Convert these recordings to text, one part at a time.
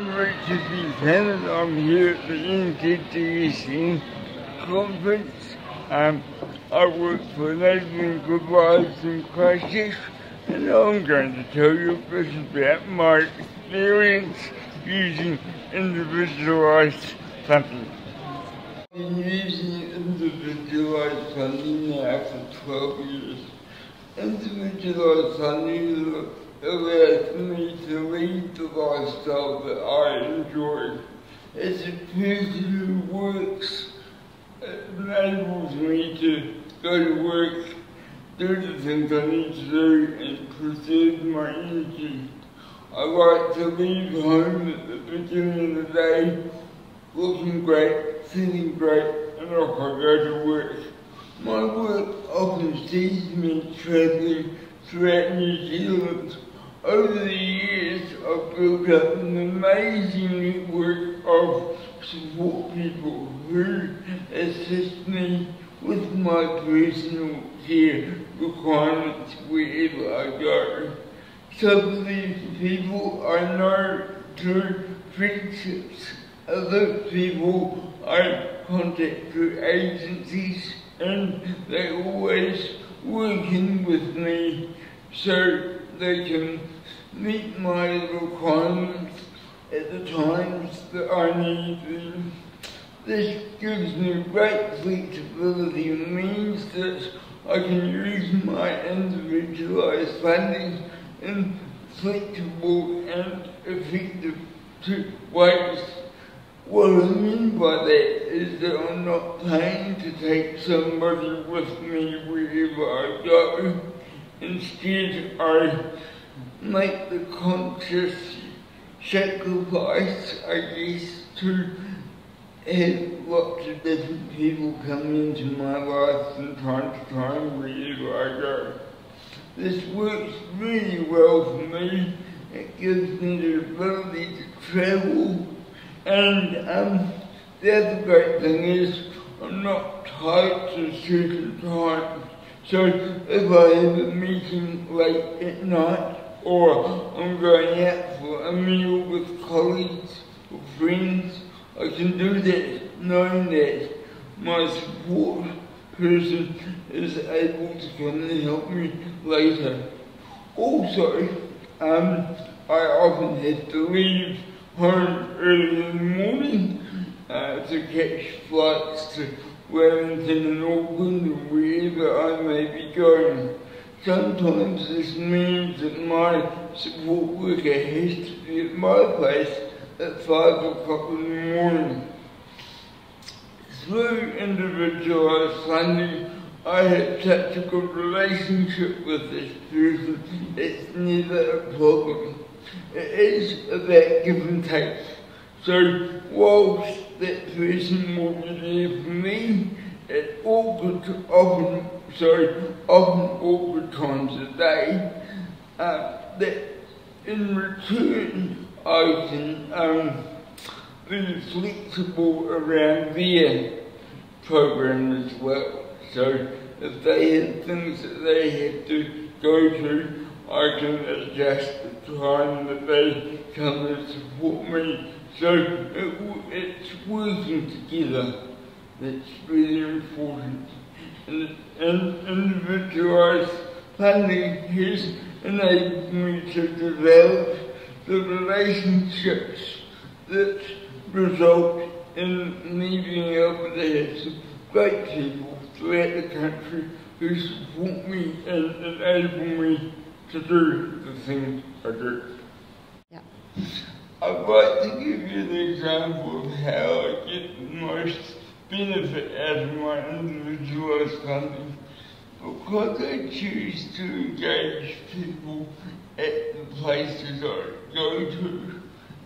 Richard Buchanan. I'm here at the NCTC conference. Um, I work for Enabling Good Lives in Christchurch, and I'm going to tell you a bit about my experience using individualized funding. I've been using individualized funding now for 12 years. Individualized funding allows me to lead the lifestyle that I enjoy. As a who works, it enables me to go to work, do the things I need to do, and preserve my energy. I like to leave home at the beginning of the day looking great, feeling great, and off I go to work. My work often sees me travelling throughout New Zealand. Over the years, I've built up an amazing network of support people who assist me with my personal care requirements wherever I go. Some of these people I know through friendships. Other people I contact through agencies and they're always working with me so they can meet my requirements at the times that I need them. This gives me great flexibility and means that I can use my individualized funding in flexible and effective ways. What I mean by that is that I'm not paying to take somebody with me wherever I go. Instead, I make the conscious sacrifice, I guess, to have lots of different people come into my life from time to time wherever I go. This works really well for me. It gives me the ability to travel and um, the other great thing is I'm not tied to certain times. So if I have a meeting late at night or I'm going out for a meal with colleagues or friends, I can do that knowing that my support person is able to come and help me later. Also, um, I often have to leave home early in the morning uh, to catch flights to Wellington and Auckland or wherever I may be going. Sometimes this means that my support worker has to be at my place at 5 o'clock in the morning. Through individualized funding, I had such a good relationship with this person, it's never a problem. It is about give and take. So whilst that person there for me at awkward, often, sorry, often awkward times a day, uh, that in return I can um, be flexible around their program as well. So if they have things that they have to go to, I can adjust the time that they come and support me. So it, it's working together that's really important. And, and individualized funding has enabled me to develop the relationships that result in me being able to have some great people throughout the country who support me and enable me to do the things I do. Yeah. I'd like to give you an example of how I get the most benefit out of my individualized funding. Because I choose to engage people at the places I go to,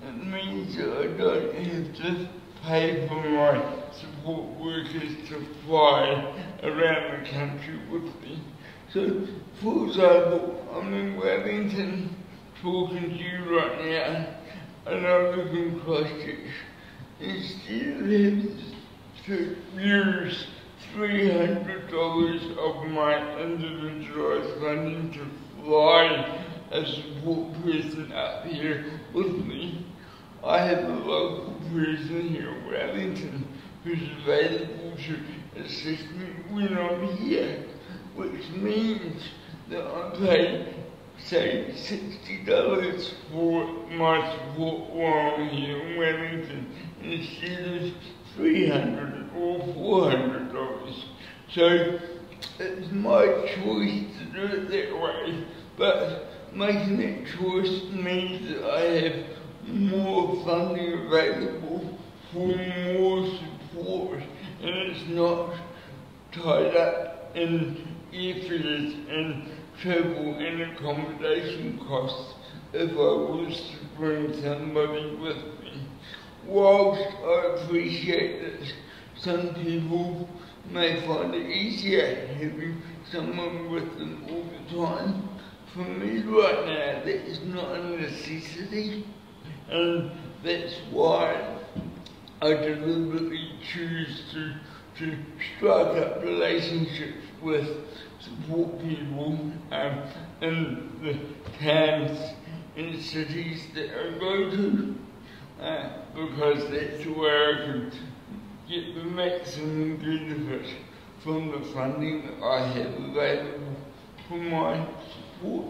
it means that I don't have to pay for my support workers to fly around the country with me. So, for example, I'm in Wellington talking to you right now, and I live in Christchurch. Instead of having to use $300 of my individualized funding to fly a support person up here with me, I have a local person here in Wellington who's available to assist me when I'm here, which means that I pay, say, $60 for my support while here in Wellington instead of 300 or $400. So it's my choice to do it that way, but making that choice means that I have more funding available for more support and it's not tied up in airfares and travel and accommodation costs if I was to bring somebody with me. Whilst I appreciate that some people may find it easier having someone with them all the time, for me right now that is not a necessity and that's why I deliberately choose to, to strike up relationships with support people um, in the towns and cities that I go to uh, because that's where I can get the maximum benefit from the funding that I have available for my support.